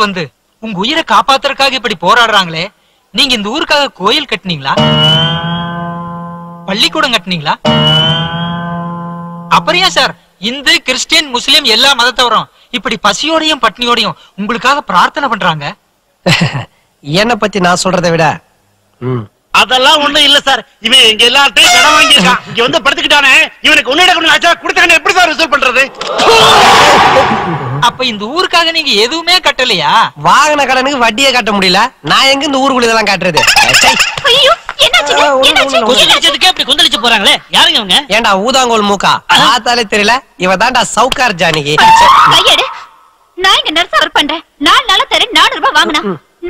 வந்து உங்க உயிரை காப்பாத்துறதுக்காக இப்படி போராடுறாங்களே நீங்க இந்த ஊருக்காக கோயில் கட்டுனீங்களா? பள்ளிக்கூடம் கட்டுனீங்களா? அப்புறம் ஏன் சார் இந்து கிறிஸ்டியன் முஸ்லிம் எல்லா மதத்தவரும் இப்படி பசியோடையும் பட்னியோடையும் உங்களுக்காக பிரார்த்தனை பண்றாங்க? என்ன பத்தி நான் சொல்றதை விட ம், அதெல்லாம் ஒண்ணும் இல்ல சார். இவன் எங்க எல்லார்ட்டையும் கடன் வாங்கியிருக்கான். இங்க வந்து படுத்துக்கிட்டானே இவனுக்கு கொடுத்தானே எப்படி சார் ரிசல்ட் பண்றது? அப்ப இந்த ஊருக்காக நீங்க எதுவுமே கட்டலையா? வாங்கின கடனுக்கு வட்டியே கட்ட முடியல. நான் எங்க இந்த ஊருக்குள்ள இதெல்லாம் காட்டுறது? கொந்தளிச்சு போறாங்களே? யாருங்க அவங்க ஏன்டா ஊதாங்கோல் மூக்கா? பார்த்தாலே தெரியல. இவ தான்டா சவுக்கார் ஜானகி. நான் இங்க நர்ஸ் ஒர்க் பண்றேன். நாலு நாளா தரேன் நானூறு ரூபாய் வாங்கினா.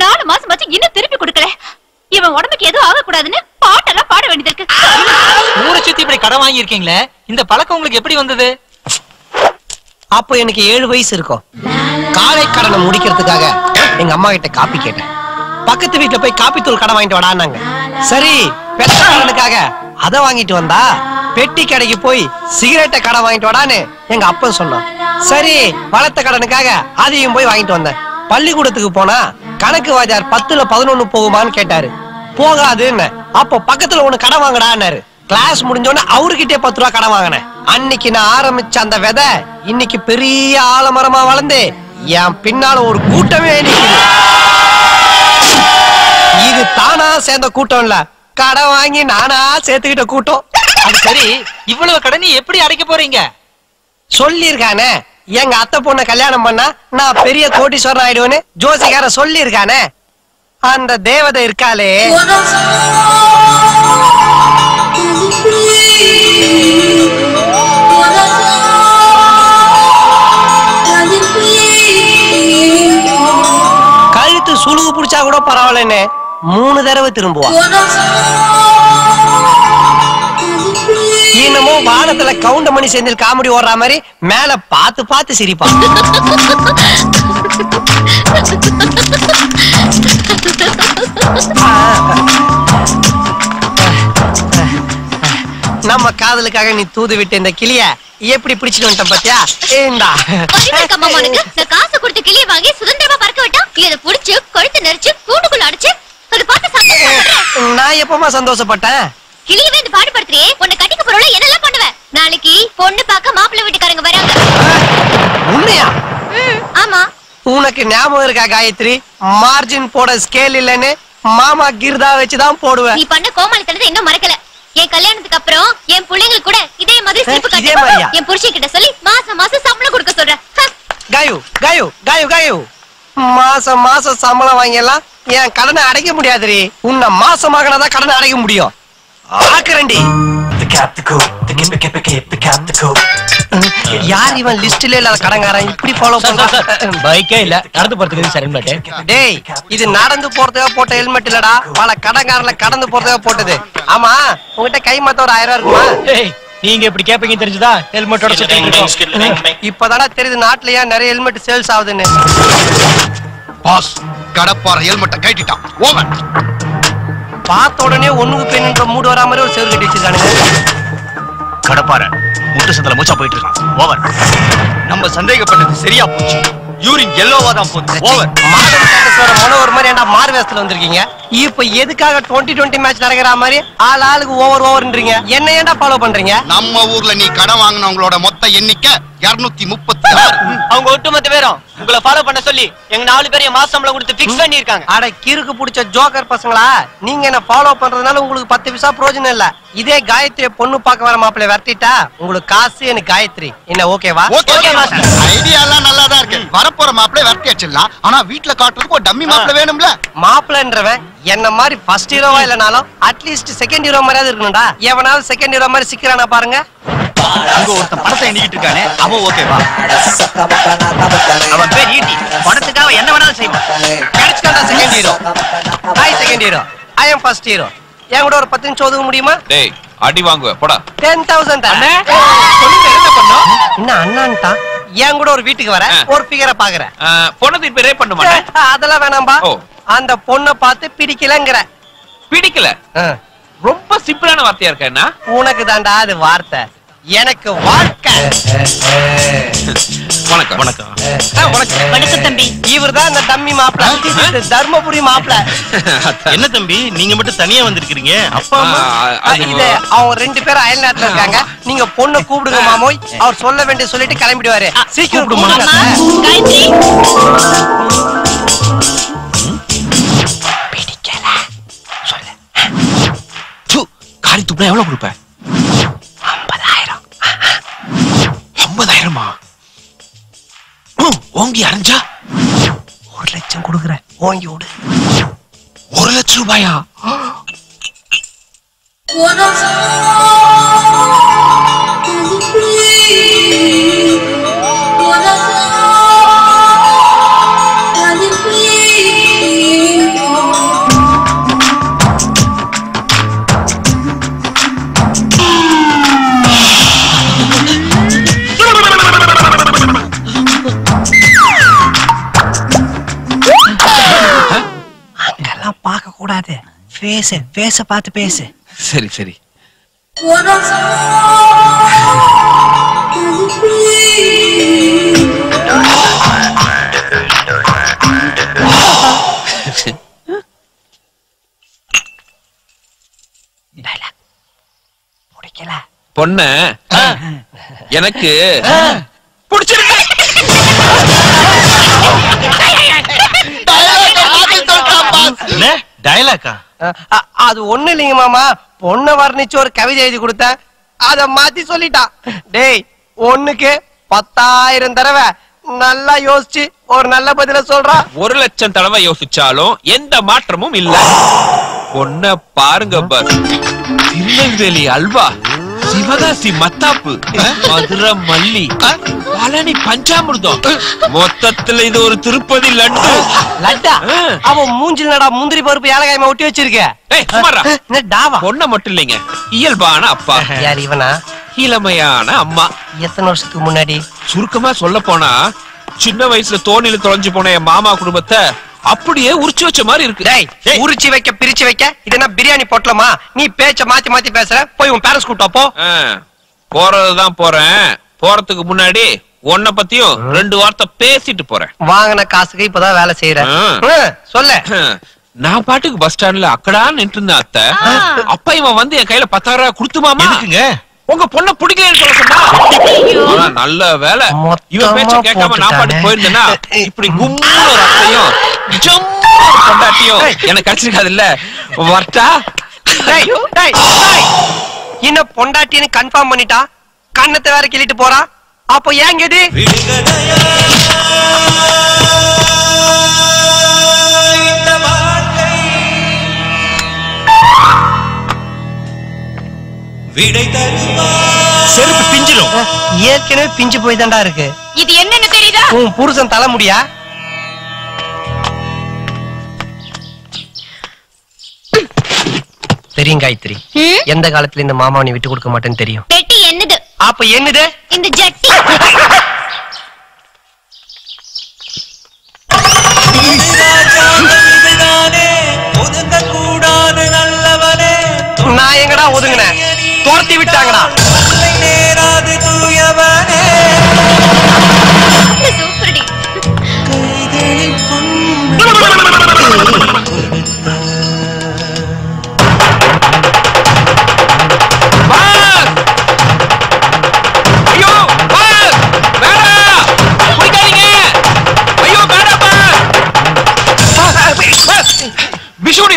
நாலு மாசம் ஆச்சு இன்னும் திருப்பி கொடுக்கல. இவன் உடம்புக்கு எதுவும் ஆகக்கூடாதுன்னு பாட்டெல்லாம் பாட வேண்டியது இருக்கு. ஊரை சுத்தி இப்படி கடன் வாங்கி இருக்கீங்களே இந்த பழக்கம் உங்களுக்கு எப்படி வந்தது? அப்போ எனக்கு ஏழு வயசு இருக்கும். காலை கடனை முடிக்கிறதுக்காக எங்க அம்மா கிட்ட காப்பி கேட்டேன். பக்கத்து வீட்டுல போய் காப்பி தூள் கடை வாங்கிட்டு வாடான்னாங்க. சரி பெத்த கடனுக்காக அத வாங்கிட்டு வந்தா பெட்டி கடைக்கு போய் சிகரெட்டை கடை வாங்கிட்டு வாடான்னு எங்க அப்பன் சொன்னான். சரி வளர்த்த கடனுக்காக அதையும் போய் வாங்கிட்டு வந்தேன். பள்ளிக்கூடத்துக்கு போனா கணக்கு வாத்தியார் பத்துல பதினொன்னு போகுமான்னு கேட்டாரு. போகாதுன்னு. அப்போ பக்கத்துல ஒண்ணு கடை வாங்கடான்னாரு. கிளாஸ் முடிஞ்சோடனே அவர்கிட்டே பத்து ரூபா கடன் வாங்கினேன். அன்னைக்கு நான் ஆரம்பிச்ச அந்த விதை இன்னைக்கு பெரிய ஆலமரமா வளர்ந்து என் பின்னால ஒரு கூட்டமே நிக்குது. இது தானா சேர்ந்த கூட்டம் இல்ல. கடன் வாங்கி நானா சேர்த்துக்கிட்ட கூட்டம். அது சரி. இவ்வளவு கடனை எப்படி அடைக்க போறீங்க? சொல்லியிருக்கானே. எங்க அத்தை பொண்ண கல்யாணம் பண்ணா நான் பெரிய கோடீஸ்வரன் ஆயிடுவேன்னு ஜோசிகார சொல்லியிருக்கானே. அந்த தேவதை இருக்காளே. சுழுகு புடிச்சா கூட பரவாயில்லன்னு மூணு தடவை திரும்புவா என்னமோ வானத்துல கவுண்டமணி செந்தில் காமெடி ஓடுற மாதிரி மேல பார்த்து பார்த்து சிரிப்பா நம்ம காதலுக்காக நீ தூது விட்டு இந்த கிளிய எப்படி பிடிச்சிட்டு வந்துட்ட பாத்தியா? ஏண்டா? நான் காசு கொடுத்து கிளியை வாங்கி சுதந்திரமா பறக்க விட்டா இதை புடிச்சு கழுத்து நெரிச்சு கூண்டுக்குள்ள அடிச்சு அதை பார்த்து நான் எப்பமா சந்தோஷப்பட்டேன்? கிளியவே இந்த பாடுபடுத்துறியே உன்னை கட்டிக்க போறோம்ல என்னெல்லாம் பண்ணுவ நாளைக்கு பொண்ணு பார்க்க மாப்பிள்ளை வீட்டுக்காரங்க வராங்க. உண்மையா? ஆமா. உனக்கு ஞாபகம் இருக்கா காயத்ரி? மார்ஜின் போட ஸ்கேல் இல்லைன்னு மாமா கிர்தா வச்சுதான் போடுவேன். நீ பண்ண கோமாளித்தனத்தை இன்னும் மறக்கல. என் கல்யாணத்துக்கு அப்புறம் என் பிள்ளைங்களுக்கு கூட இதே மாதிரி இதே காட்டு? என் புருஷன் கிட்ட சொல்லி மாசம் மாசம் சம்பளம் கொடுக்க சொல்றேன். காயு காயு காயு காயு. மாசம் மாசம் சம்பளம் வாங்கியெல்லாம் என் கடனை அடைக்க முடியாதுரி உன்னை மாசமாகனாதான் கடனை அடைக்க முடியும். ஆக்குறண்டி யார் இவன் லிஸ்ட்ல இல்லாத கடங்காரன்? இப்படி ஃபாலோ பண்றான் பைக்கே இல்ல. நடந்து போறதுக்கு சரண் பாட்டு டேய் இது நடந்து போறதுக்காக போட்ட ஹெல்மெட் இல்லடா. பல கடங்காரல கடந்து போறதுக்காக போட்டது. ஆமா உங்ககிட்ட கை மாத்த ஒரு ஆயிரம் ரூபாய் இருக்குமா? நீங்க இப்படி கேப்பீங்க தெரிஞ்சுதா? ஹெல்மெட்டோட சுத்தி இப்பதாடா தெரியுது நாட்டுல ஏன் நிறைய ஹெல்மெட் சேல்ஸ் ஆகுதுன்னு. பாஸ் கடப்பாற ஹெல்மெட்டை கட்டிட்டான் ஓவர் பார்த்த உடனே ஒண்ணுக்கு பெண்ணுன்ற மூடு வரா மாதிரி ஒரு செவ்வறு கட்டி வச்சிருக்கானுங்க. கடப்பாற முட்டு சந்தில மூச்சா போயிட்டு இருக்கான். ஓவர் நம்ம சந்தேகப்பட்டது சரியா போச்சு. யூரின் எல்லோவா தான் போகுது. ஓவர் மாடல் ஸ்டேட்டஸோட மனோ ஒரு மாதிரி ஏன்டா மாறு வேஷத்துல வந்திருக்கீங்க? இப்ப எதுக்காக 20 20 மேட்ச் நடக்கிற மாதிரி ஆள் ஆளுக்கு ஓவர் ஓவர்ன்றீங்க என்ன ஏன்டா ஃபாலோ பண்றீங்க? நம்ம ஊர்ல நீ கடன் வாங்கினவங்களோட மொத்த எண்ணிக்கை இருநூத்தி முப்பத்தி ஆறு. அவங்க ஒட்டுமொத்த பேரும் உங்களை ஃபாலோ பண்ண சொல்லி எங்க நாலு பேரையும் மாச சம்பளம் கொடுத்து பிக்ஸ் பண்ணிருக்காங்க அட கிறுக்கு புடிச்ச ஜோக்கர் பசங்களா? நீங்க என்ன ஃபாலோ பண்றதுனால உங்களுக்கு பத்து பைசா பிரயோஜனம் இல்ல. இதே காயத்ரி பொண்ணு பார்க்க வர மாப்பிள்ளை விரட்டிட்டா உங்களுக்கு காசு எனக்கு காயத்ரி. என்ன ஓகேவா? ஓகே ஐடியா எல்லாம் நல்லா தான் இருக்கு வரப்போற மாப்பிள்ளை விரட்டி வச்சிடலாம் ஆனா வீட்டுல காட்டுறதுக்கு ஒரு டம்மி மாப்பிள்ளை வேணும்ல? மாப்பிள்ளன்றவன் என்ன மாதிரி ஃபர்ஸ்ட் ஹீரோவா இல்லனாலும் அட்லீஸ்ட் செகண்ட் ஹீரோ மாதிரியாவது இருக்கணும்டா. எவனாவது செகண்ட் ஹீரோ மாதிரி சிக்கிறானா பாருங்க. அங்க ஒருத்தன் பணத்தை எண்ணிக்கிட்டு இருக்கானே அவன் ஓகேவா அவன் பேர் ஈட்டி பணத்துக்காக என்ன வேணாலும் செய்வான். கிடைச்சிட்டான்டா second hero hi second hero I am first hero என் கூட ஒரு பத்து நிமிஷம் ஒதுக்க முடியுமா? டேய் அடி வாங்குவ போடா. டென் தௌசண்ட் என்ன அண்ணான்ட்டா என் கூட ஒரு வீட்டுக்கு வர. ஒரு ஃபிகரை பாக்குறேன். பொண்ணை திருப்பி ரேப் பண்ண மாட்டேன் அதெல்லாம் வேணாம்பா. அந்த பொண்ணை பார்த்து பிடிக்கலங்கிற. பிடிக்கல. ரொம்ப சிம்பிளான வார்த்தையா இருக்க என்ன? உனக்கு தாண்டா அது வார்த்தை. எனக்கு வாழ்க்கை. வணக்கம். வணக்கம். வணக்கம். வணக்கம் தம்பி. இவர்தான் இந்த டம்மி மாப்பிள. இந்த தர்மபுரி மாப்பிள. என்ன தம்பி? நீங்க மட்டும் தனியா வந்திருக்கீங்க அப்பா இது அவங்க ரெண்டு பேரும் அயல் நாட்டுல இருக்காங்க. நீங்க பொண்ணு கூப்பிடுங்க மாமோய். அவர் சொல்ல வேண்டிய சொல்லிட்டு கிளம்பிடுவாரு. சீக்கிரம்? கூப்பிடுங்க. காரி துப்புனா எவ்வளவு கொடுப்ப? ஐம்பதாயிரம் ஐம்பதாயிரமா ஓங்கி அரைஞ்சா? ஒரு லட்சம் கொடுக்குறேன் ஓங்கி விடு. ஒரு லட்சம் ரூபாயா? ஃபேஸ் ஃபேஸ பார்த்து பேசு. சரி சரி. பொண்ண எனக்கு பிடிச்சிருக்கு. டயலாக்கா அது ஒண்ணு இல்லைங்க மாமா. பொண்ண வர்ணிச்சு ஒரு கவிதை எழுதி கொடுத்தேன் அத மாத்தி சொல்லிட்டான் டேய் ஒண்ணுக்கு பத்தாயிரம் தடவை நல்லா யோசிச்சு ஒரு நல்ல பதில சொல்றா. ஒரு லட்சம் தடவை யோசிச்சாலும் எந்த மாற்றமும் இல்ல. பொண்ண பாருங்க பஸ். திருநெல்வேலி அல்வா. சிவகாசி மத்தாப்பு. மதுரை மல்லி. பழனி பஞ்சாமிர்தம். மொத்தத்துல இது ஒரு திருப்பதி லட்டு. லட்டா. அவன் மூஞ்சில் நடா முந்திரி பருப்பு ஏலகாயமா ஒட்டி வச்சிருக்க? டாவா? பொண்ண மட்டும் இல்லைங்க. இயல்பான அப்பா. யார் இவனா? இளமையான அம்மா. எத்தனை வருஷத்துக்கு முன்னாடி? சுருக்கமா சொல்ல போனா சின்ன வயசுல தோணில தொலைஞ்சு போன என் மாமா குடும்பத்தை அப்படியே உரிச்சு வச்ச மாதிரி இருக்கு. டேய் உரிச்சு வைக்க பிரிச்சு வைக்க இது என்ன பிரியாணி பொட்டலமா? நீ பேச்ச மாத்தி மாத்தி பேசுற போய் உன் பேரண்ட்ஸ் கூட்டா போ. ஆ, போறதுதான் போறேன். போறதுக்கு முன்னாடி உன்னை பத்தியும் ரெண்டு வார்த்தை பேசிட்டு போறேன். வாங்கின காசுக்கு இப்பதான் வேலை செய்யற ஆ. ம், சொல்லு. நான் பாட்டுக்கு பஸ் ஸ்டாண்ட்ல அக்கடா நின்று இருந்தேன் அத்தை. அப்ப இவன் வந்து என் கையில பத்தாயிரம் ரூபாய் கொடுத்துமாமா? எதுக்குங்க? உங்க பொண்ண பிடிக்கலன்னு சொல்ல சொன்னா? நல்ல வேலை. இவன் பேச்ச கேட்காம நான் பாட்டு. போயிருந்தேன்னா இப்படி கும்முன்னு ஒரு அத்தையும் பொண்டாட்டியும் எனக்கு கிடைச்சிருக்காது இல்ல வரட்டா? டேய், டேய், டேய். இன்னும் பொண்டாட்டின்னு கன்ஃபார்ம் பண்ணிட்டா? கண்ணத்தை வேற கிள்ளிட்டு போறா? அப்போ ஏங்க இது? செருப்பு பிஞ்சிரும். ஏற்கனவே பிஞ்சு போய் தான்டா இருக்கு. இது என்னன்னு தெரியுதா? உன் புருஷன் தலை முடியா? தெரியும் காயத்ரி? எந்த காலத்துல இந்த மாமாவை நீ விட்டு கொடுக்க மாட்டேன்னு தெரியும்? பெட்டி என்னது? அப்ப என்னது? இந்த ஜட்டி. நான் எங்கடா ஒதுங்கினேன்? துரத்தி விட்டாங்கடா.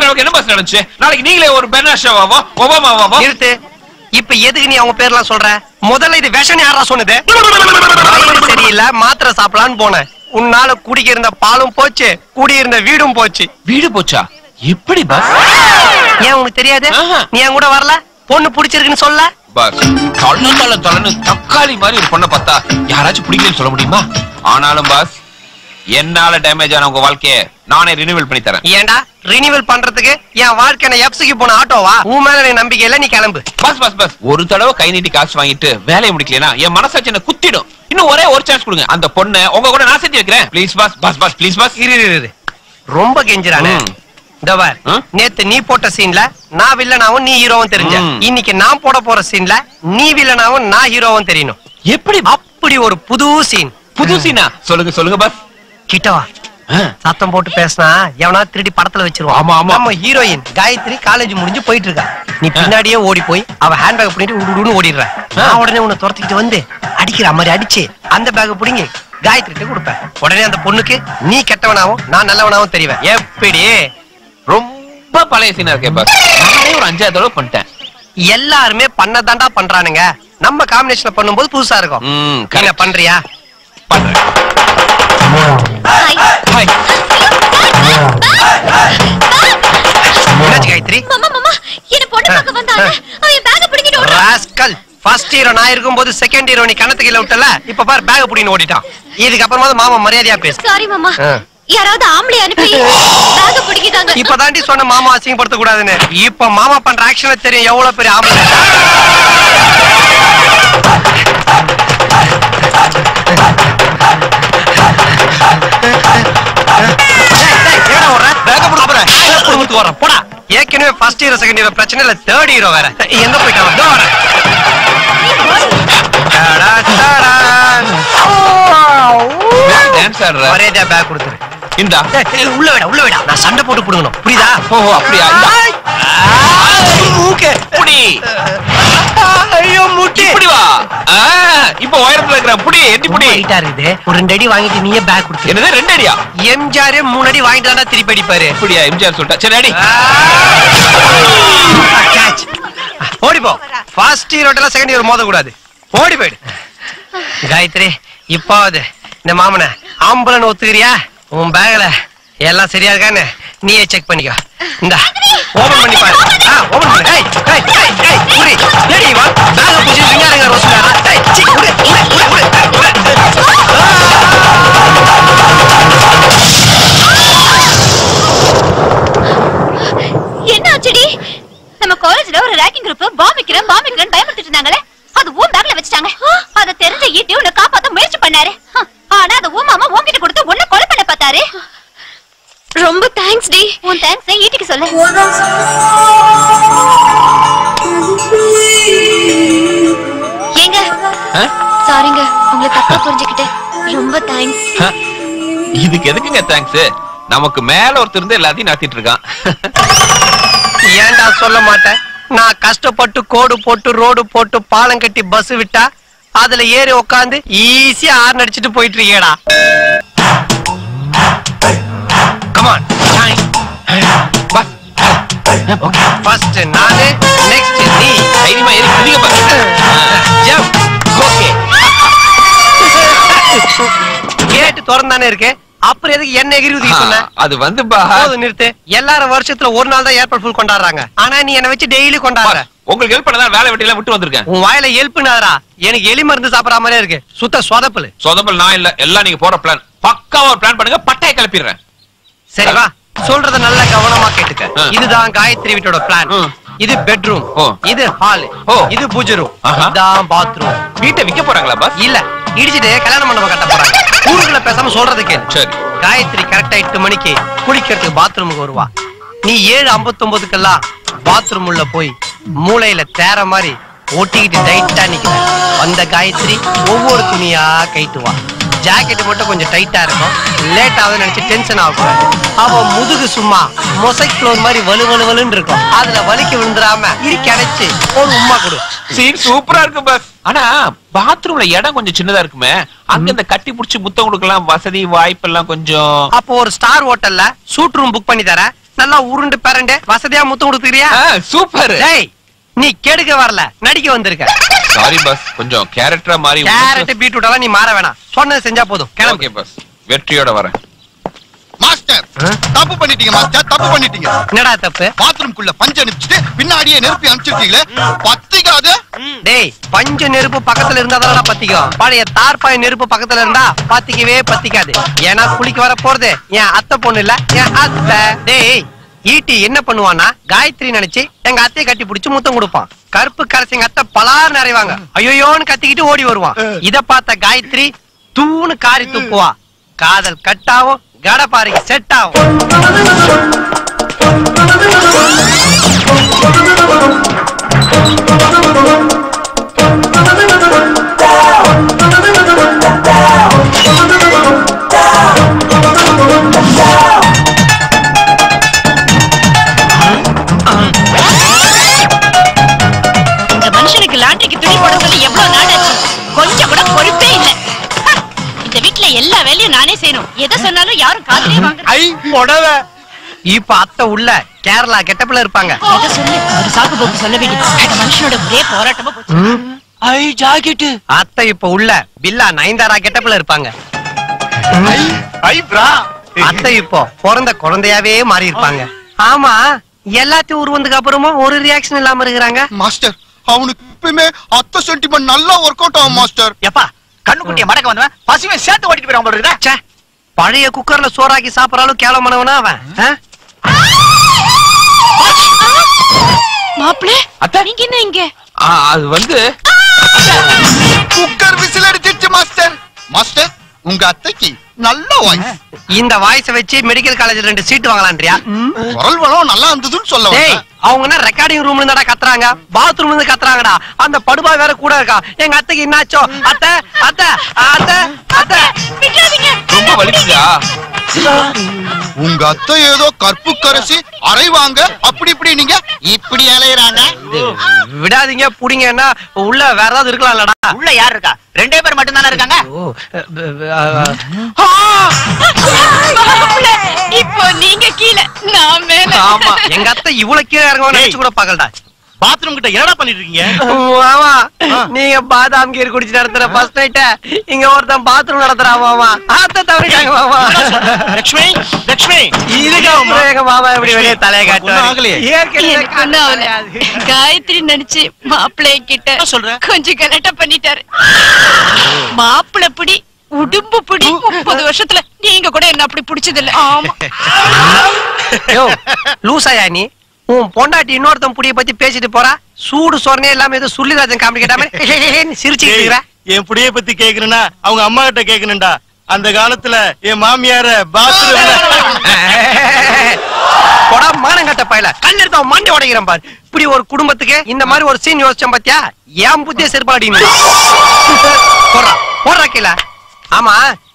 நமக்கு என்ன பாஸ் நடந்துச்சு? நாளைக்கு நீங்களே ஒரு பெனாஷாவாவோ ஒபாமாவாவோ? நிறுத்து. இப்ப எதுக்கு நீ அவங்க பேர்லாம் சொல்ற? முதல்ல இது விஷம் யாரா சொன்னது? சரியில்லை மாத்திரை சாப்பிடலான்னு போனேன். உன்னால குடிக்க இருந்த பாலும் போச்சு குடியிருந்த வீடும் போச்சு. வீடு போச்சா? எப்படி பாஸ்? ஏன் உனக்கு தெரியாது. நீ என் கூட வரல? பொண்ணு பிடிச்சிருக்குன்னு சொல்ல? பாஸ் தக்காளி மாதிரி ஒரு பொண்ணை பார்த்தா யாராச்சும் பிடிக்கலன்னு சொல்ல முடியுமா? ஆனாலும் பாஸ் என்னால டேமேஜ் ஆன உங்க வாழ்க்கைய நானே ரினிவல் பண்ணி தரேன். ஏன்டா? ரினிவல் பண்றதுக்கு என் வாழ்க்கை நான் எப்சிக்கு போன ஆட்டோவா? உன் மேல எனக்கு நம்பிக்கை இல்ல நீ கிளம்பு. Bus bus bus. ஒரு தடவை கை நீட்டி காசு வாங்கிட்டு வேலையை முடிக்கலனா என் மனசாட்சி என்ன குத்திடும். இன்னும் ஒரே ஒரு சான்ஸ் கொடுங்க. அந்த பொண்ணை உங்க கூட நான் சேர்த்து வைக்கிறேன். Please bus bus bus please bus இரு இரு, இரு. ரொம்ப கெஞ்சுறானே. ம். ஆ? நேத்து நீ போட்ட சீன்ல நான் வில்லனாவும் நீ ஹீரோவும் தெரிஞ்ச ம். இன்னைக்கு நான் போட போற சீன்ல நீ வில்லனாவும் நான் ஹீரோவும் தெரியணும். எப்படி? அப்படி ஒரு புது சீன் புது சீனா சொல்லுங்க சொல்லுங்க பஸ் கிட்டவா சத்தம் போட்டு பேசினா எவனா திருடி படத்துல வச்சிருவான். ஆமா, ஆமா. நம்ம ஹீரோயின் காயத்ரி காலேஜ் முடிஞ்சு போயிட்டு இருக்கா நீ பின்னாடியே ஓடி போய் அவ ஹேண்ட் பேக் பண்ணிட்டு உடுன்னு ஓடிடுற. நான் உடனே உன்னை துரத்திக்கிட்டு வந்து அடிக்கிற மாதிரி அடிச்சு அந்த பேக் பிடிங்கி காயத்ரிட்ட கொடுப்பேன். உடனே அந்த பொண்ணுக்கு நீ கெட்டவனாவும் நான் நல்லவனாவும் தெரிவேன். எப்படி? ரொம்ப பழைய சீனா இருக்கே பஸ் நானே ஒரு அஞ்சாவது தடவை பண்ணிட்டேன். எல்லாருமே பண்ணதாண்டா பண்றானுங்க. நம்ம காம்பினேஷன்ல பண்ணும்போது புதுசா இருக்கும். பண்றியா? பண்றேன் காயத்ரி ராஸ்கல் ஃபர்ஸ்ட் ஹீரோ நான் இருக்கும்போது செகண்ட் ஹீரோ நீ விட்டல இப்ப பாரு பேக் புடின்னு ஓடிட்டான். இதுக்கு அப்புறமா மாமா மரியாதையா பேசு. சாரி மாமா. ஆ. யாராவது ஆம்பளை அனுப்பி பேக்க பிடிக்கிட்டாங்க. இப்ப தாண்டி சொன்ன மாமா அசிங்கப்படுத்த கூடாதுன்னு இப்ப மாமா பண்ற ஆக்ஷனை தெரியும் எவ்வளவு பெரிய ஆம்பளை. போடா ஏற்கனவே ஃபர்ஸ்ட் ஹீரோ செகண்ட் ஹீரோ பிரச்சனை இல்ல தேர்ட் ஹீரோ வேற எங்க போயிட்டான் இதோ வரேன். டான்ஸ் ஆடுற மரியாதையா பேக் கொடுத்துரு இந்தா ஏய், உள்ள விடா உள்ள விடா நான் சண்டை போட்டு புடுங்கணும் புரியுதா ஓ அப்படியா மூக்கு. புடி. ஐயோ முட்டி இப்படி வா. இப்ப உயரத்துல இருக்கிற புடி எட்டி புடி. ஹைட்டா இருக்குது. ஒரு ரெண்டு அடி வாங்கிட்டு நீயே பேக் கொடுத்து என்னது ரெண்டு அடியா? எம்ஜிஆர் மூணு அடி வாங்கிட்டு திருப்பி அடிப்பாரு. இப்படியா எம்ஜிஆர் சொல்லிட்டா. சரி அடி. கேட்ச் ஓடி போ. ஃபர்ஸ்ட் செகண்ட் ஹீரோ மோத கூடாது ஓடி போயிடு. காயத்ரி இப்பாவது. இந்த மாமனை ஆம்பளன் ஒத்துக்கிறியா? உன் பேக்ல எல்லாம் சரியா இருக்கான்னு. நீயே செக் பண்ணிக்கோ. இந்த ஓபன் பண்ணி பாரு. ஆ ஓபன் பண்ணு. ஏய் ஏய் ஏய் ஏய் புடி ஏடி வா பேக் புடி விங்காரங்க ரோஸ்ல. ஏய் சி புடி புடி புடி புடி என்ன ஆச்சுடி நம்ம காலேஜ்ல ஒரு ரேக்கிங் குரூப் பாம் வைக்கிறேன் தேங்க்ஸ் இதுக்கு எதுக்குங்க தேங்க்ஸ் நமக்கு மேல ஒருத்தர் இருந்து எல்லாத்தையும் நடத்திட்டு இருக்கான். ஏன்டா சொல்ல மாட்டேன்? நான் கஷ்டப்பட்டு கோடு போட்டு ரோடு போட்டு பாலம் கட்டி பஸ் விட்டா அதுல ஏறி உட்காந்து ஈஸியா ஆர்ன் அடிச்சிட்டு போயிட்டு இருக்கேடா. கமான் ஃபர்ஸ்ட் நானு நெக்ஸ்ட் நீ. தைரியமா ஏறி குதிங்க ஜம்ப் திறந்தானே இருக்கு? அப்புறம் எதுக்கு என்ன எகிரி சொன்ன? அது வந்து நிறுத்து. எல்லாரும் வருஷத்துல ஒரு நாள் தான் ஏர்போர்ட் ஃபுல் கொண்டாடுறாங்க. ஆனா நீ என்ன வச்சு டெய்லி கொண்டாடுற. உங்களுக்கு ஹெல்ப் பண்ணதான் வேலை வெட்டியெல்லாம் விட்டு வந்திருக்கேன். உன் வாயில எழுப்புனாதரா எனக்கு எலி மருந்து சாப்பிடற மாதிரியே இருக்கு. சுத்த சொதப்பலு. சொதப்பல் நான் இல்ல. எல்லாம் நீங்க போற பிளான் பக்காவா ஒரு பிளான் பண்ணுங்க பட்டையை கிளப்பிடுறேன். சரி வா. சொல்றத நல்ல கவனமா கேட்டுக்க. இதுதான் காயத்ரி வீட்டோட பிளான். இது பெட்ரூம். இது ஹால். இது பூஜை ரூம். இதான் பாத்ரூம் வீட்டை விக்க போறாங்களா பஸ் இல்ல. இடிச்சிட்டு கல்யாண மண்டபம் கட்ட போறாங்க. ஊருக்குள்ள பேசாம சொல்றது கேளு சரி. காயத்ரி கரெக்டா எட்டு மணிக்கு குளிக்கிறதுக்கு பாத்ரூமுக்கு வருவா. நீ ஏழு ஐம்பத்தொன்பதுக்கெல்லாம் பாத்ரூம் உள்ள போய் மூளையில தேர மாதிரி ஒட்டிக்கிட்டு டைட்டா நிக்கிற. அந்த காயத்ரி ஒவ்வொரு துணியா கைட்டுவா ஜாக்கெட் மட்டும் கொஞ்சம் டைட்டா இருக்கும். லேட் ஆகுதுன்னு நினைச்சு டென்ஷன் ஆகக்கூடாது. அவ முதுகு சும்மா மொசைக் ஃப்ளோர் மாதிரி வலு வலு வலுன்னு இருக்கும். அதுல வலிக்கு விழுந்துடாம இறுக்கி அடைச்சு ஒரு உம்மா கொடு. சீன் சூப்பரா இருக்கு பஸ் ஆனா பாத்ரூம்ல இடம் கொஞ்சம் சின்னதா இருக்குமே. அங்க இந்த கட்டி புடிச்சு முத்தம் கொடுக்கலாம் வசதி வாய்ப்பு எல்லாம் கொஞ்சம். அப்போ ஒரு ஸ்டார் ஹோட்டல்ல சூட் ரூம் புக் பண்ணி தரேன். நல்லா உருண்டு பரண்டு வசதியா முத்தம் கொடுத்துக்கிறியா? சூப்பர் டேய் நீ கெடுக்க வரல நடிக்க வந்திருக்க. சாரி பஸ் கொஞ்சம் கேரக்டரா மாறி கேரட் பீட்ரூட் எல்லாம் நீ மாற வேணாம். சொன்னது செஞ்சா போதும். கிளம்பு. ஓகே பஸ் வெற்றியோட வரேன். மாஸ்டர் தப்பு பண்ணிட்டீங்க மாஸ்டர் தப்பு பண்ணிட்டீங்க. என்னடா தப்பு? பாத்ரூம்குள்ள பஞ்சு அனுப்பிச்சிட்டு பின்னாடியே நெருப்பி அனுப்பிச்சிருக்கீங்களே? பத்திக்காது. டேய் பஞ்ச நெருப்பு பக்கத்துல இருந்தா தானடா பத்திக்கும். பழைய தார்பாய் நெருப்பு பக்கத்துல இருந்தா பத்திக்கவே பத்திக்காது. ஏன்னா குளிக்க வர போறது என் அத்தை பொண்ணு இல்ல என் அத்தை. டேய் ஈட்டி என்ன பண்ணுவான்னா காயத்ரி நினைச்சு எங்க அத்தையை கட்டி பிடிச்சு முத்தம் கொடுப்பான். கருப்பு கரைசி எங்க அத்தை பலார் நிறைவாங்க ஐயோன்னு கத்திக்கிட்டு ஓடி வருவான் இத பார்த்த காயத்ரி தூணு காரி துப்புவா காதல் கட்டாவும் கடப்பாறைக்கு செட் ஆகும் நானே செய்யணும். எதை சொன்னாலும் யாரும் காதுலயே வாங்க ஐ புடவை. இப்ப அத்தை உள்ள கேரளா கெட்டப்ல இருப்பாங்க. எதை சொல்லு. ஒரு சாக்கு போக்கு சொல்ல வேண்டியது. அந்த மனுஷனோட ஒரே போராட்டமா போச்சு. ஐ ஜாக்கெட் அத்தை இப்ப உள்ள பில்லா நயன்தாரா கெட்டப்ல இருப்பாங்க. ஐ பிரா. அத்தை இப்போ பிறந்த குழந்தையாவே மாறி இருப்பாங்க ஆமா எல்லாத்தையும் உருவந்துக்கு அப்புறமும் ஒரு ரியாக்ஷன் இல்லாம இருக்கிறாங்க. மாஸ்டர் அவனுக்கு எப்பயுமே அத்தை சென்டிமெண்ட் நல்லா ஒர்க் அவுட் ஆகும் மாஸ்டர். எப்பா கண்ணுக்குட்டிய மடக்க வந்தவன் பசுவை சேர்த்து ஓட்டிட்டு போயிடாம போல பழைய குக்கர்ல சோறாக்கி சாப்பிடற அளவுக்கு கேவலமானவனா அவன்? ஆ? மாப்பிளே அத்தை. நீங்க என்ன இங்க? ஆ, அது வந்து குக்கர் விசில் அடிச்சிருச்சு மாஸ்டர். மாஸ்டர் உங்க அத்தைக்கு நல்ல வாய்ஸ் இந்த வாய்ஸ வச்சு மெடிக்கல் காலேஜ்ல ரெண்டு சீட் வாங்கலான்றியா? குரல் வளம் நல்லா இருந்ததுன்னு சொல்ல டேய். அவங்க என்ன ரெக்கார்டிங் ரூம்ல இருந்தாடா கத்துறாங்க? பாத்ரூம்ல இருந்து கத்துறாங்கடா. அந்த படுபா வேற கூட இருக்கா? எங்க அத்தைக்கு என்னாச்சோ? அத்தை அத்தை அத்தை அத்தை. ரொம்ப வலிக்குதா உங்க அத்தை ஏதோ கற்பு கரசி அரைவாங்க அப்படி இப்படி நீங்க இப்படி அலையறாங்க. விடாதீங்க புடிங்கன்னா உள்ள வேற ஏதாவது இருக்கலாம்லடா. உள்ள யார் இருக்கா? ரெண்டே பேர் மட்டும் தானே இருக்காங்க இப்போ நீங்க கீழே நான் மேல. ஆமா எங்க அத்தை இவ்வளவு கீழே இறங்க நினைச்சு கூட பாக்கலடா பாத்ரூம் கிட்ட என்னடா பண்ணிட்டு இருக்கீங்க? மாமா நீங்க பாதாம் கீர் குடிச்சு நடத்துற ஃபர்ஸ்ட் நைட்ட இங்க ஒருத்தன் பாத்ரூம் நடத்துறான் மாமா. அத்தை தவறிட்டாங்க மாமா. லட்சுமி லட்சுமி இதுக்கு அப்புறம் எங்க மாமா எப்படி வெளியே தலையை காட்டுவாரு. காயத்ரி நினைச்சு மாப்பிள்ளை கிட்ட என்ன சொல்ற? கொஞ்சம் கலட்ட பண்ணிட்டாரு. மாப்பிள்ளை பிடி உடும்பு பிடி. முப்பது வருஷத்துல நீங்க கூட என்ன அப்படி பிடிச்சது இல்ல ஆமா. யோ லூசாயா நீ? உன் பொண்டாட்டி இன்னொருத்தன் புடிய பத்தி பேசிட்டு போறா? சூடு சொரணே இல்லாம ஏதோ சுள்ளிராஜன் காமெடி கேட்டாம சிரிச்சுட்டு இருக்கிற? என் புடிய பத்தி கேக்குறேன்னா அவங்க அம்மா கிட்ட கேக்குறேன்டா. அந்த காலத்துல என் மாமியார பாத்ரூம்ல கொடா மானங்கட்ட பயல. கல் எடுத்த அவன் மண்டை உடைக்கிறேன் பாரு. இப்படி ஒரு குடும்பத்துக்கு இந்த மாதிரி ஒரு சீன் யோசிச்சேன் பாத்தியா? ஏன் புத்திய செருப்பாடி போடுறா போடுறா கீழ. ஆமா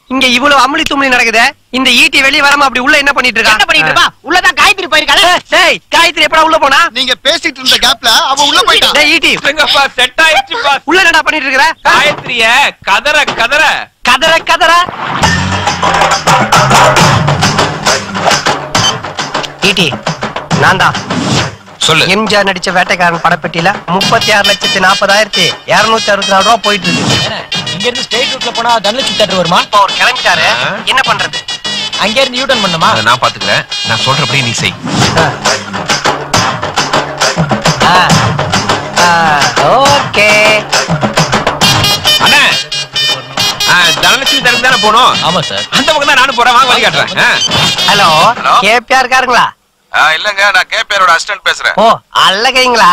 இங்க இவ்வளவு அமளி தும்மலி நடக்குதே? இந்த ஈட்டி வெளிய வராம அப்படி உள்ள என்ன பண்ணிட்டு என்ன பண்ணிட்டு இருக்கா இருப்பா? உள்ளதான் காய்கறி போயிருக்காளே. டேய் காயத்ரி எப்படா உள்ள போனா? நீங்க பேசிட்டு இருந்த கேப்ல அவ உள்ள போயிட்டான் டேய் ஈட்டி. எங்கப்பா செட் ஆயிடுச்சுப்பா. உள்ள என்னடா பண்ணிட்டு இருக்கிற? காயத்ரிய கதற கதற. கதற கதற. ஈட்டி நான் தான் சொல்லு. எம்ஜிஆர் நடிச்ச வேட்டைக்காரன் படப்பெட்டியில முப்பத்தி ஆறு லட்சத்தி நாற்பதாயிரத்தி இருநூத்தி அறுபத்தி நாலு ரூபா போயிட்டு இருக்கு. இங்க இருந்து ஸ்ட்ரெயிட் ரூட்ல போனா தனலட்சுமி தேட்டர் வருமா? இப்போ அவர் கிளம்பிட்டாரு. என்ன பண்றது? அங்க இருந்து யூட்டன் பண்ணுமா? அதை நான் பாத்துக்கிறேன் நான் சொல்றபடி நீ செய். ஓகே. அண்ணே. தனலட்சுமி தரப்பு தானே போனோம் ஆமா சார் அந்த பக்கம் தான் நானும் போறேன். வாங்க வழி காட்டுறேன். ஹலோ. கேபியா இருக்காருங்களா இல்லங்க நான் கேபிஆரோட அசிஸ்டன்ட் பேசுறேன். ஓ அல்லகைங்களா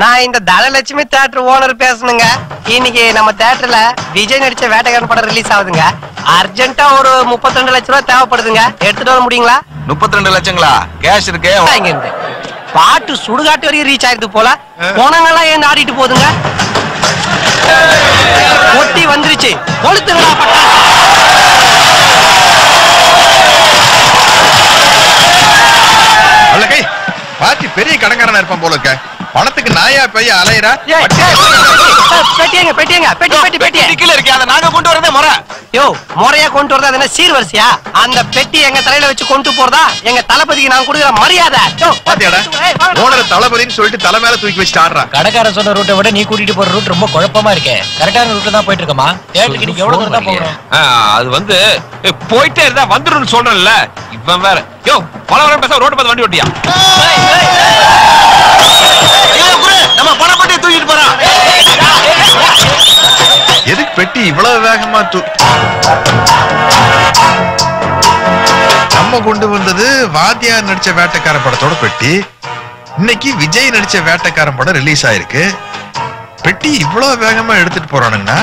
நான் இந்த தனலட்சுமி தியேட்டர் ஓனர் பேசணுங்க. இன்னைக்கு நம்ம தியேட்டர்ல விஜய் நடிச்ச வேட்டைக்காரன் படம் ரிலீஸ் ஆகுதுங்க. அர்ஜென்ட்டா ஒரு 32 லட்ச ரூபாய் தேவைப்படுதுங்க. எடுத்துட்டு வர முடியுங்களா? முப்பத்தி ரெண்டு லட்சங்களா? கேஷ் இருக்கு. இங்க இருந்து. பாட்டு சுடுகாட்டு வரைக்கும் ரீச் ஆயிருது போல. போனங்கெல்லாம் ஏன் ஆடிட்டு போகுதுங்க? ஒட்டி வந்துருச்சு. அல்லகை பாட்டி பெரிய கடன்காரனா இருப்பான் போல இருக்க. பணத்துக்கு நாயா பைய அலையறா? பெட்டியங்க பெட்டியங்க பெட்டி பெட்டி பெட்டி டிக்கில இருக்கே அதை நாங்க கொண்டு வரதே முறை. யோ முறையா கொண்டு வரதா அது என்ன சீர்வரிசையா அந்த பெட்டி எங்க தலையில வச்சு கொண்டு போறதா? எங்க தளபதிக்கு நான் கொடுக்குற மரியாதை. யோ, பாத்தியாடா. ஓனர் தளபதின்னு சொல்லிட்டு தலை மேல தூக்கி வச்சுட்டு ஆடுறான் கடைக்காரன் சொன்ன ரூட்டை விட நீ கூட்டிட்டு போற ரூட் ரொம்ப குழப்பமா இருக்கே. கரெக்டான ரூட்ல தான் போயிட்டு இருக்கமா தேட்டருக்கு நீங்க எவ்வளவு தூரம் தான் போகிறோம் ஆ, அது வந்து ஏ, போயிட்டே இருந்தா வந்துருன்னு சொல்றேன்ல. இவன் வேற. யோ பல வரம் பேச ரோட்டு பார்த்து வண்டி ஓட்டியா? பெட்டி இவ்வளவு வேகமா தூ நம்ம கொண்டு வந்தது வாத்தியார் நடிச்ச வேட்டைக்கார படத்தோட பெட்டி இன்னைக்கு விஜய் நடிச்ச வேட்டைக்காரன் படம் ரிலீஸ் ஆயிருக்கு பெட்டி இவ்வளவு வேகமா எடுத்துட்டு போறானுங்கன்னா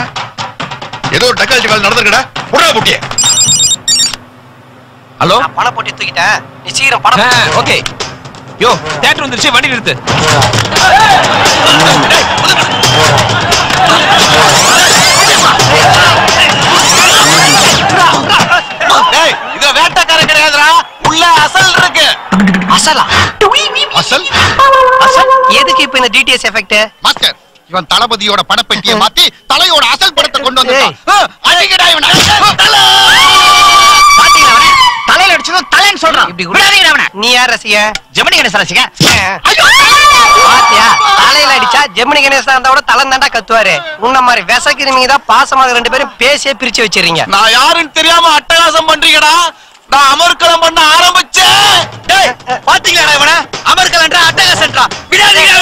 ஏதோ டக்கால் டக்கால் நடந்திருக்கடா புறா புட்டிய ஹலோ பணம் போட்டு தூக்கிட்டேன் நீ சீக்கிரம் பணம் ஓகே யோ தேட்டர் வந்துருச்சு வண்டி நிறுத்து அசலா அசல் அசல் எதுக்கு இப்ப இந்த டிடிஎஸ் எஃபெக்ட் மாஸ்டர் இவன் தளபதியோட பணப்பெட்டியை மாத்தி தலையோட அசல் படத்தை கொண்டு. வந்து அடிக்கடா இவனை. தல! சொல்றான். இப்படி விடாதீங்க அவனை. நீ யார் ரசிக? ஜெமினி கணேசன் ரசிக பாத்தியா? தலையில அடிச்சா ஜெமினி கணேசன் இருந்தா கூட தலை தாண்டா கத்துவாரு. உன்ன மாதிரி விசக்கிறீங்க தான் பாசமாக ரெண்டு பேரும் பேசியே பிரிச்சு வச்சிருக்கீங்க நான் யாருன்னு தெரியாம அட்டகாசம் பண்றீங்கடா. நான் அமர்க்களம் பண்ண ஆரம்பிச்சேன் டேய் பாத்தீங்களா இவனை? அமர்கலன்றா அட்டகாசன்றா விடாதீங்க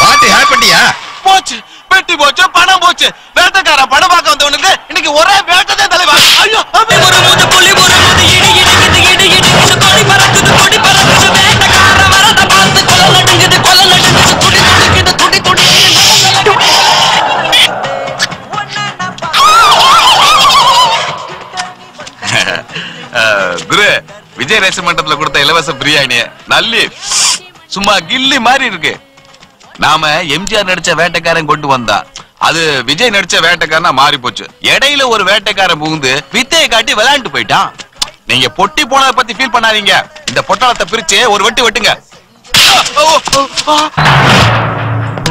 வாட்டி ஹேப்பண்டியா போச்சு பெட்டி போச்சு. பணம் போச்சு. வேட்டைக்கார படம் பார்க்க வந்தவனுக்கு இன்னைக்கு ஒரே வேட்டதே தலைவா. ஐயோ. ஒரு நீ நல்லி. சும்மா கில்லி மாதிரி இருக்கு. நாம எம்ஜிஆர் நடிச்ச வேட்டைக்காரன் கொண்டு வந்தா. அது விஜய் நடிச்ச வேட்டைக்காரனா மாறி போச்சு இடையில ஒரு வேட்டைக்காரன் புகுந்து வித்தையை காட்டி விளையாண்டு போயிட்டான். நீங்க பொட்டி போனதை பத்தி ஃபீல் பண்ணாதீங்க. இந்த பொட்டாளத்தை பிரிச்சு ஒரு வெட்டு வெட்டுங்க.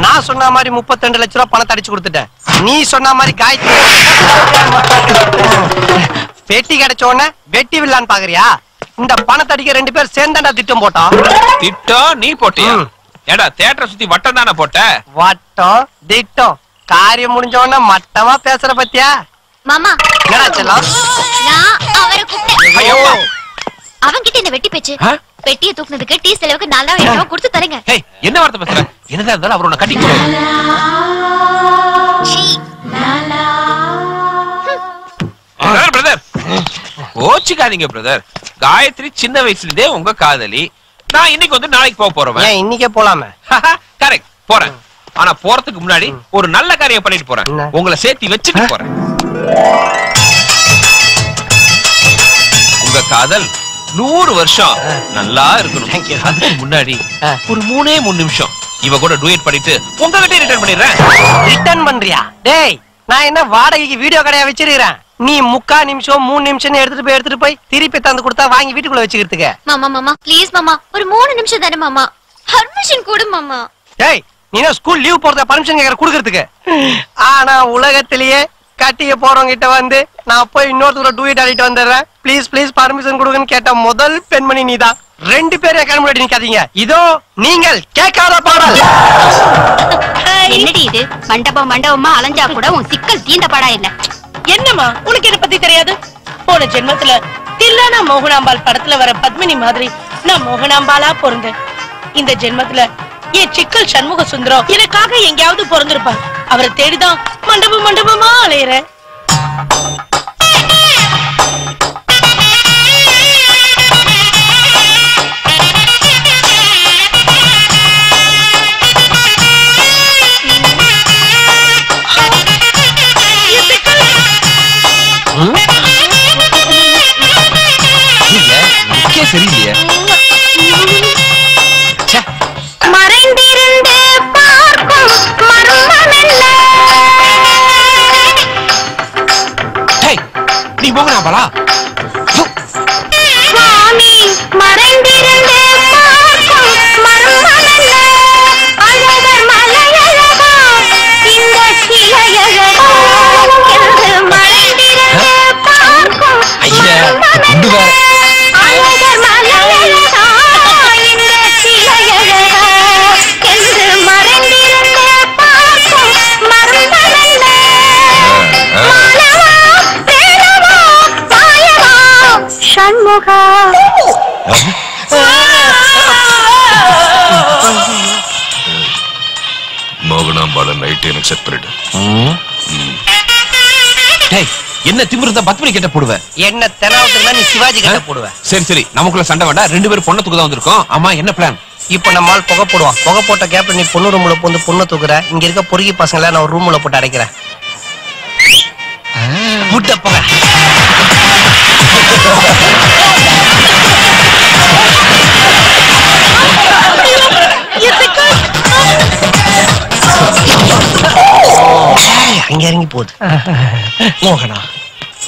நான் சொன்ன மாதிரி 32 லட்ச ரூபாய் பணத்தை அடிச்சு கொடுத்துட்டேன். நீ சொன்ன மாதிரி காய்ச்சி வெட்டி கிடைச்ச உடனே வெட்டி வில்லான்னு பாக்குறியா? இந்த பணத்தை அடிக்க ரெண்டு பேர் சேர்ந்தாண்டா திட்டம் போட்டோம் திட்டம் நீ போட்டியா. ஏடா தேட்டரை சுத்தி வட்டம் தானே போட்ட? வட்டம் திட்டம். காரியம் முடிஞ்ச உடனே மட்டமா பேசுற பத்தியா? மாமா. நான் அவரை கூப்பிட்டேன். அவன்கிட்ட இந்த வெட்டி பேச்சு? பெட்டியை தூக்குனதுக்கு டீ செலவுக்கு நாலாயிரம் ரூபாய் கொடுத்து தரேங்க. என்ன வார்த்தை பேசுற? என்னதான் இருந்தாலும் அவர் உன்னை கட்டி. பிரதர் பிரதர் கோச்சிக்காதீங்க பிரதர் காயத்ரி சின்ன வயசுல இருந்தே உங்க காதலி. நான் இன்னைக்கு வந்து நாளைக்கு போக போறவன். ஏன் இன்னைக்கே போலாமே? கரெக்ட் போறேன். ஆனா போறதுக்கு முன்னாடி ஒரு நல்ல காரியம் பண்ணிட்டு போறேன்? உங்களை சேர்த்து வச்சுட்டு போறேன். உங்க காதல் நூறு வருஷம் நல்லா இருக்கணும். அதுக்கு முன்னாடி. ஒரு மூணே மூணு நிமிஷம். இவ கூட டூயட் பண்ணிட்டு உங்ககிட்ட ரிட்டர்ன் பண்ணிடுறேன். ரிட்டர்ன் பண்றியா? டேய் நான் என்ன வாடகைக்கு வீடியோ கடையா வச்சிருக்கிறேன்? நீ முக்கா நிமிஷம் மூணு நிமிஷம் எடுத்துட்டு போய் எடுத்துட்டு போய் திருப்பி தந்து கொடுத்தா வாங்கி வீட்டுக்குள்ள வச்சுக்கிறதுக்கு. மாமா மாமா ப்ளீஸ் மாமா. ஒரு மூணு நிமிஷம் தானே மாமா. பர்மிஷன் கொடு மாமா. டேய் நீ ஸ்கூல் லீவ் போறத பர்மிஷன் கேக்குற குடுக்கறதுக்கு. ஆனா உலகத்திலேயே கட்டிக்க போறவங்க கிட்ட வந்து நான் போய் இன்னொருத்தர டூயிட் ஆடிட்டு வந்துடுறேன். ப்ளீஸ் ப்ளீஸ் பர்மிஷன் கொடுங்கன்னு கேட்ட முதல் பெண்மணி நீதான். ரெண்டு பேரும் முன்னாடி நிக்காதீங்க. இதோ நீங்கள் கேட்காத பாடல். என்னடி இது? மண்டபம் மண்டபமா அலைஞ்சா கூட உன் சிக்கல் தீந்த படா இல்ல என்னம்மா? உனக்கு என்ன பத்தி தெரியாது? போன ஜென்மத்துல தில்லானா மோகனாம்பாள் படத்துல வர பத்மினி மாதிரி நான் மோகனாம்பாலா பொருந்தேன் இந்த ஜென்மத்துல என் சிக்கல் சண்முக சுந்தரம் எனக்காக எங்கேயாவது பிறந்திருப்பார். அவரை தேடிதான் மண்டபம் மண்டபமா அலையிறேன். 光亮不啦。ஷண்முகா மோகனாம்பால நைட் எனக்கு செட் பண்ணிடு. டேய் என்ன திமிருந்தா பத்மினி கிட்ட போடுவேன் என்ன தெனாவத்துக்கு நீ சிவாஜி கிட்ட போடுவ. சரி சரி நமக்குள்ள சண்டை வேண்டாம். ரெண்டு பேரும் பொண்ணத்துக்கு தான் வந்திருக்கோம். ஆமா என்ன பிளான் இப்ப நம்ம ஆள் புகை போடுவான். புகை போட்ட கேப்ல நீ பொண்ணு ரூம்ல போந்து பொண்ணை தூக்குற. இங்க இருக்க பொறுக்கி பசங்களை நான் ஒரு ரூம்ல போட்டு அடைக்கிறேன். புட்ட அங்க இறங்கி போகுது. மோகனா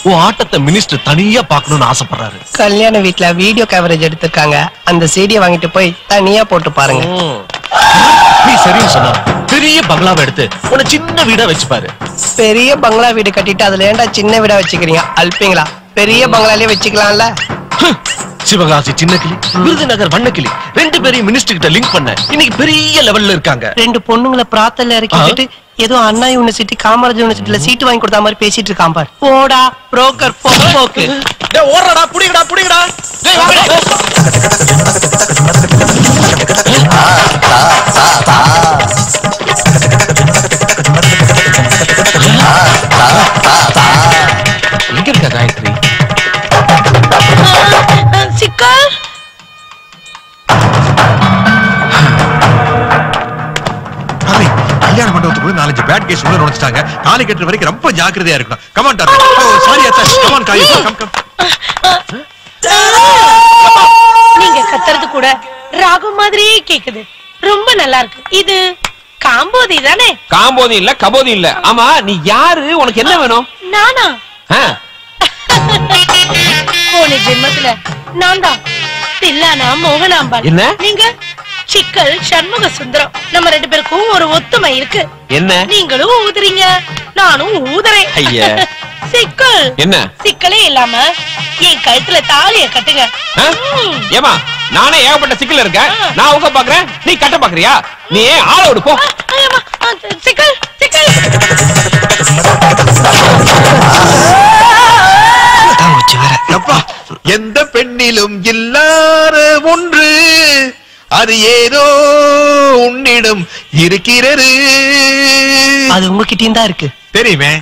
உன் ஆட்டத்தை மினிஸ்டர் தனியா பார்க்கணும்னு ஆசைப்படுறாரு. கல்யாண வீட்ல வீடியோ கவரேஜ் எடுத்திருக்காங்க. அந்த சீடியை வாங்கிட்டு போய் தனியா போட்டு பாருங்க. நீ சரியா சொன்ன. பெரிய பங்களாவை எடுத்து உன்னை சின்ன வீடா வச்சுப்பாரு. பெரிய பங்களா வீடு கட்டிட்டு அதுல ஏன்டா சின்ன வீடா வச்சுக்கிறீங்க? அல்பிங்களா? பெரிய பங்களாலே வச்சுக்கலாம்ல. சிவகாசி சின்ன கிளி விருதுநகர் வண்ண கிளி ரெண்டு பேரையும் மினிஸ்டர் கிட்ட லிங்க் பண்ண இன்னைக்கு பெரிய லெவல்ல இருக்காங்க. ரெண்டு பொண்ணுங்களை பிராத்தல்ல இறக்கி விட்டுட்டு ஏதோ அண்ணா யூனிவர்சிட்டி காமராஜ் யூனிவர்சிட்டில சீட்டு வாங்கி கொடுத்த மாதிரி பேசிட்டு இருக்கான் பார். போடா புரோக்கர் போக்கு. ஓடுறடா புடிங்கடா புடிங்கடா. எங்க இருக்கா காயத்ரி? சிக்கல் டார்லிங், கல்யாண மண்டபத்துக்குள்ள நாலஞ்சு பேட் கேஸ் உள்ள நுழைச்சிட்டாங்க. தாலி கட்டுற வரைக்கும் ரொம்ப ஜாக்கிரதையா இருக்கணும். கமான் டார்லிங் ஓ சாரி அத்தா. Come on guy come come நீங்க கத்துறது கூட ராகம் மாதிரியே கேக்குது. ரொம்ப நல்லா இருக்கு. இது காம்போதி தானே? காம்போதி இல்ல கபோதி இல்ல. ஆமா நீ யாரு? உனக்கு என்ன வேணும்? நானா? போன ஜென்மத்துல நான் தான் தில்லானா மோகனாம்பாள். என்ன? நீங்க? சிக்கல் சண்முக சுந்தரம். நம்ம ரெண்டு பேருக்கும் ஒரு ஒத்துமை இருக்கு. என்ன? நீங்களும் ஊதுறீங்க நானும் ஊதுறேன். ஐயா. சிக்கல். என்ன? சிக்கலே இல்லாம என் கழுத்துல தாலிய கட்டுங்க. ஏமா நானே ஏகப்பட்ட சிக்கல் இருக்கேன். நான் உங்க பாக்குறேன் நீ கட்ட பாக்குறியா? நீ ஏன் ஆள விடு போ. சிக்கல் சிக்கல். எந்த பெண்ணிலும் இல்லாத ஒன்று அது ஏதோ உன்னிடம் இருக்கிறது. அது உங்ககிட்டயும் தான் இருக்கு. தெரியுமே?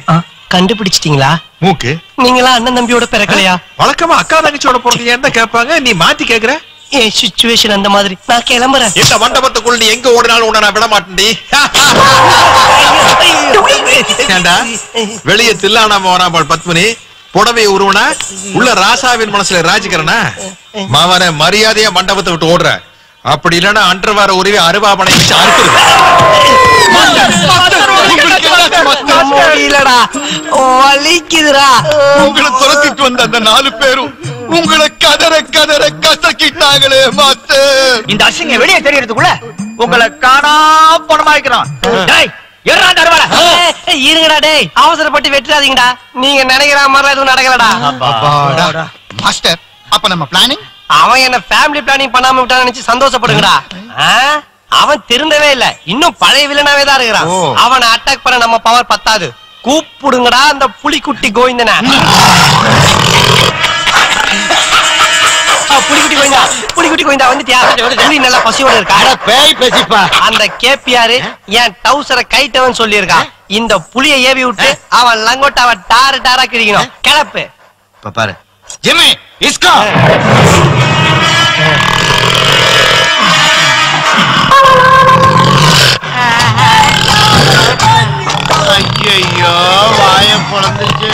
கண்டுபிடிச்சிட்டீங்களா? மூக்கு. நீங்களா அண்ணன் தம்பியோட பிறக்கலையா? வழக்கமா அக்கா தங்கச்சியோட பிறந்தீங்க என்ன கேட்பாங்க? நீ மாத்தி கேக்குற என் சுச்சுவேஷன் அந்த மாதிரி? நான் கிளம்புறேன். இந்த மண்டபத்துக்குள் நீ எங்க ஓடினாலும் உன்னை நான் விட மாட்டேன்டி வெளிய தில்லானாம வராமல் பத்மினி. புடவை உருவனா உள்ள ராசாவின் மனசுல ராஜிக்கிறனா? மாவன மரியாதையா மண்டபத்தை விட்டு ஓடுற. அப்படி இல்லன்னா அன்றவார உருவி அருவாபனை வச்சு முடியலடா வலிக்குதுடா. உங்களை துரத்திட்டு வந்த அந்த நாலு பேரும் உங்களை கதற கதற கசக்கிட்டாங்களே மாத்து இந்த அசிங்க வெளியே தெரியறதுக்குள்ள உங்களை காணா பணமா இருங்கடா டேய். அவசரப்பட்டு வெட்டுறாதீங்கடா. நீங்க நினைக்கிற மாதிரி எதுவும் நடக்கலடா. மாஸ்டர் அப்ப நம்ம பிளானிங் அவன் என்ன ஃபேமிலி பிளானிங் பண்ணாம விட்டான்னு நினைச்சு சந்தோஷப்படுங்கடா? அவன் திருந்தவே இல்ல. இன்னும் பழைய வில்லனாவே தான் இருக்கிறான். அவனை அட்டாக் பண்ண நம்ம பவர் பத்தாது. கூப்பிடுங்கடா அந்த புலிக்குட்டி கோவிந்தன. புலிக்குட்டி கோவிந்தா புலிக்குட்டி கோவிந்தா வந்துட்டியா? புலி நல்லா பசியோட இருக்கா? பேய் பேசிப்பா. அந்த கேப்பியாரு என் டவுசரை கைட்டவன் சொல்லியிருக்கான் இந்த புலிய ஏவி விட்டு அவன் லங்கோட்டாவ டாரு டாரா கிழிக்கணும். கிளப்பு. இப்ப பாரு. ஜிம்மி இஸ்கா ஐயோ வாய பொழந்துச்சு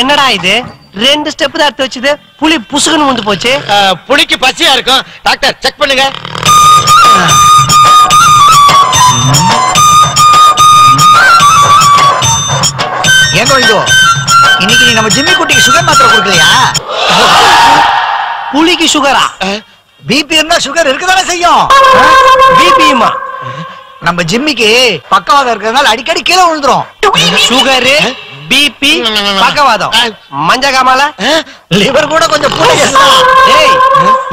என்னடா இது? ரெண்டு ஸ்டெப் தான் எடுத்து வச்சது. புலி புசுகுன்னு வந்து போச்சு. புளிக்கு பசியா இருக்கும். டாக்டர் செக் பண்ணுங்க. ஏன் இதோ இன்னைக்கு நீ நம்ம ஜிம்மி குட்டிக்கு சுகர் மாத்திரை கொடுக்கலையா? புலிக்கு சுகரா பிபி இருந்தா சுகர் இருக்கதானே செய்யும்? பிபியுமா நம்ம ஜிம்மிக்கு பக்கவாதம் இருக்கிறதுனால அடிக்கடி கீழே விழுந்துரும். சுகரு பிபி பக்கவாதம். மஞ்ச காமால லிவர் கூட கொஞ்சம்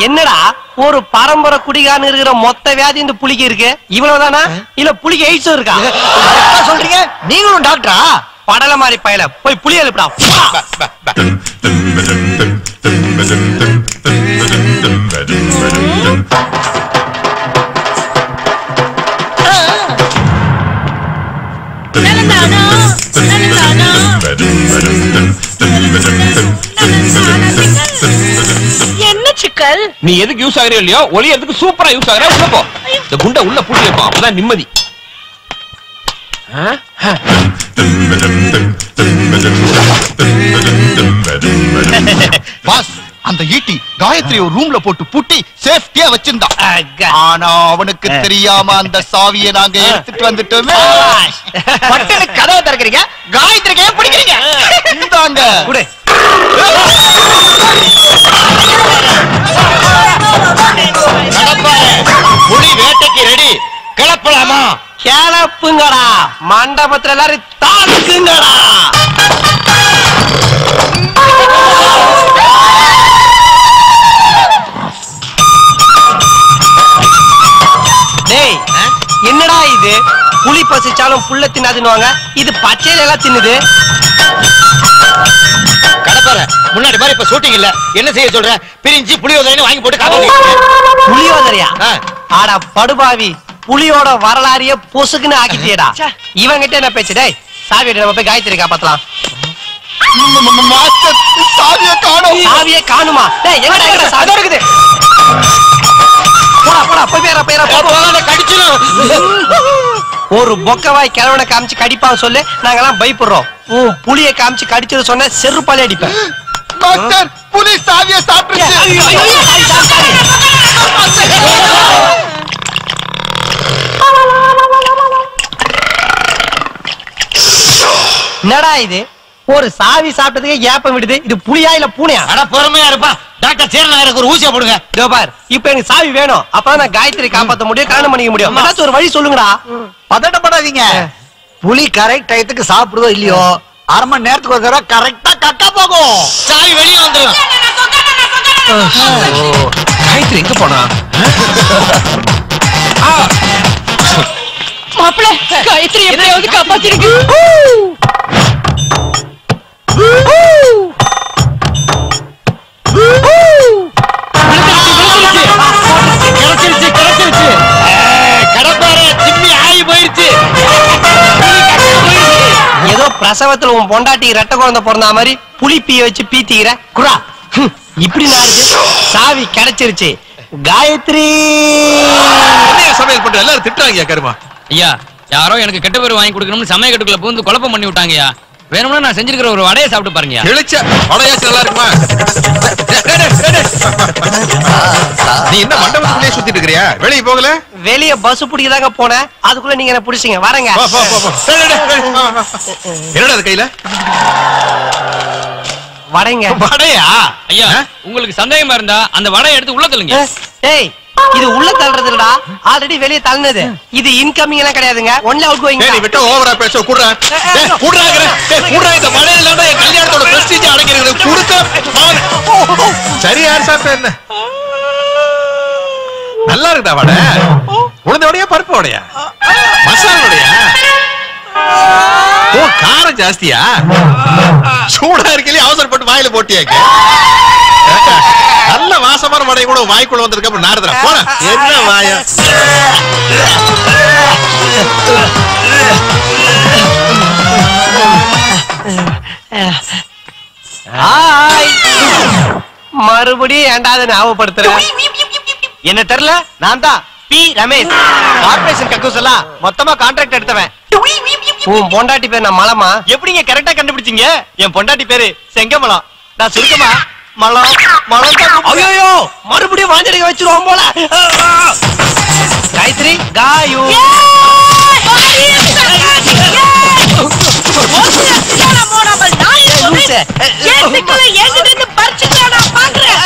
என்னடா? ஒரு பரம்பரை குடிகாரன் இருக்கிற மொத்த வியாதி இந்த புலிக்கு இருக்கு. இவ்வளவுதானா? இல்ல புலிக்கு எய்ட்ஸும் இருக்கா? சொல்றீங்க? நீங்களும் டாக்டரா? படல மாதிரி பயல. போய் புலி எழுப்புடா. என்ன சிக்கல்? நீ எதுக்கு யூஸ் ஆகுறியோ இல்லையோ ஒளி எதுக்கு சூப்பரா யூஸ் ஆகுற உள்ள போ. இந்த குண்டை உள்ள பூட்டி வைப்போம் அப்பதான் நிம்மதி. பாஸ் அந்த ஈட்டி காயத்ரி ஒரு ரூம்ல போட்டு பூட்டி சேஃப்டியா வச்சிருந்தான் ஆனா அவனுக்கு தெரியாம அந்த சாவியை நாங்க எடுத்துட்டு வந்துட்டோமே. பட்டனு கதவை திறக்கிறீங்க? காயத்ரிக்கு ஏன் பிடிக்கிறீங்க? இந்தாங்க. குடு. கடப்பாரு. கிளப்புங்கடா. மண்டபத்துல எல்லாரும் தாக்குங்கடா டேய் என்னடா இது? புலி பசிச்சாலும் புல்ல தின்னாதுன்னுவாங்க. இது பச்சையில எல்லாம் தின்னுது. கடப்பார முன்னாடி மாதிரி இப்ப ஷூட்டிங் இல்ல. என்ன செய்ய சொல்ற? பிரிஞ்சு புளியோதரைன்னு வாங்கி போட்டு காப்பாத்தி புலியோதரையா ஆடா படுபாவி. புலியோட வரலாறைய பொசுக்குன்னு ஆக்கிட்டியடா. இவங்கிட்ட என்ன பேச்சு? டேய் சாவி எடு, நம்ம போய் காயத்ரி காப்பாத்தலாம். மாஸ்டர் சாவிய காணோம். சாவியே காணுமா? டேய் எங்கடா எங்கடா சாவி இருக்குது. போடா போடா போய் பேரா பேரா போ கடிச்சிடும் ஒரு பொக்கவாய் கிழவனை காமிச்சு கடிப்பான் சொல்லு. நாங்கெல்லாம் பயப்படுறோம். உன் புலிய காமிச்சு கடிச்சது சொன்ன செருப்பாலே அடிப்பேன். மாஸ்டர் புலி சாவிய சாப்பிட்டுச்சு. என்னடா இது? ஒரு சாவி சாப்பிட்டதுக்கு ஏப்பம் விடுது. இது புலியா இல்ல பூனையா? அட பொறுமையா இருப்பா. டாக்டர் சேரநாயருக்கு ஒரு ஊசியா போடுங்க. இதோ பார் இப்ப எனக்கு சாவி வேணும். அப்பதான் நான் காயத்ரி காப்பாத்த முடியும் கல்யாணம் பண்ணிக்க முடியும். ஏதாச்சும் ஒரு வழி சொல்லுங்கடா. பதட்டப்படாதீங்க. புலி கரெக்ட் டயத்துக்கு சாப்பிடுதோ இல்லையோ அரை மணி நேரத்துக்கு ஒரு தடவை கரெக்டா கக்கா போகும். சாவி வெளியே வந்துடும் காயத்ரி எங்க போனா? மாப்பிள காயத்ரி எப்படியாவது காப்பாத்திருக்கு பிரசவத்துல உன் பொண்டாட்டி ரெட்ட குழந்தை பிறந்த மாதிரி புலி பீய வச்சு பீத்திக்கிற. குரா ஹம், இப்படி நாடுது சாவி கிடைச்சிருச்சு. காயத்ரி. சமையல் பண்ற? எல்லாரும் திட்டுறாங்க கருமா. ஐயா யாரோ எனக்கு கெட்ட பேர் வாங்கி கொடுக்கணும்னு சமய கட்டுக்குள்ள பூந்து குழப்பம் பண்ணி விட்டாங்கய்யா. வேணும்னா நான் செஞ்சிருக்கிற ஒரு வடையை சாப்பிட்டு பாருங்கய்யா. கிழிச்ச வடையாச்சு நல்லா இருக்குமா? டேய், டேய், டேய், டேய். நீ என்ன மண்டபத்துக்குள்ளே சுத்திட்டு இருக்கிறியா? வெளியே போகல? வெளிய பஸ் பிடிக்கதாங்க போனேன். அதுக்குள்ள நீங்க என்ன பிடிச்சீங்க? வரேங்க. என்னடா அது கையில? வடைங்க வடையா? ஐயா உங்களுக்கு சந்தேகமா இருந்தா அந்த வடையை எடுத்து உள்ள தள்ளுங்க. டேய் இது உள்ள தள்ளுறது இல்லடா ஆல்ரெடி வெளிய தள்ளுனது. இது இன்கமிங் எல்லாம் கிடையாதுங்க. ஒன்லி அவுட் கோயிங் நீ விட்ட ஓவரா பேச குடுறா. டேய் குடுறா இந்த வடையில இல்லாம என் கல்யாணத்தோட பிரஸ்டீஜ் அடங்கி இருக்குது குடுக்க. சரி யார் சாப்பிட்ட என்ன? நல்லா இருக்குதா வடை. உளுந்த வடையா பருப்பு வடையா மசாலா வடையா ஓ காரம் ஜாஸ்தியா? சூடா இருக்கலே அவசரப்பட்டு வாயில போட்டியாக்க. நல்ல வாசமான வடை கூட வாய்க்குள்ள வந்திருக்க. அப்புறம் நாரதுரா போன என்ன வாயா? மறுபடியும் ஏண்டாவது ஞாபகப்படுத்துறேன் என்ன தெரியல? நான் தான். பி. ரமேஷ். கார்பரேஷன் கக்கூஸ் எல்லாம் மொத்தமா கான்ட்ராக்ட் எடுத்தவன். உன் பொண்டாட்டி பேர் நான் மலமா எப்படிங்க கரெக்டா கண்டுபிடிச்சீங்க? என் பொண்டாட்டி பேரு செங்கமலம். நான் சுருக்கமா மலம் மலம் ஐயோ மறுபடியும் வாஞ்சடிக்க வச்சிருவோம் போல காயத்ரி காயு பறிச்சுக்கலாம் பாக்குறேன்